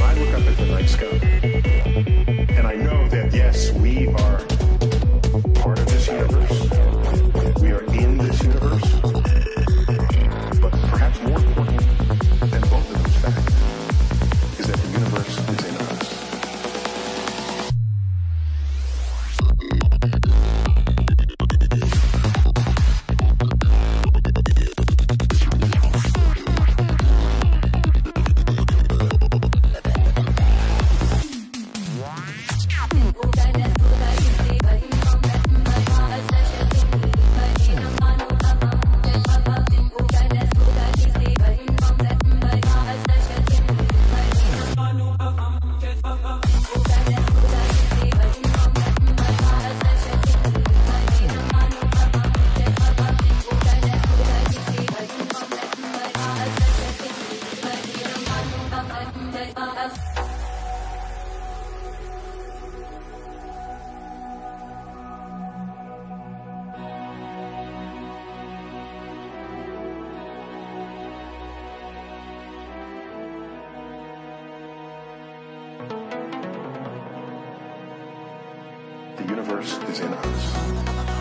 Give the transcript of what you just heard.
I look up at the night sky and I know that, yes, we are The universe is in us.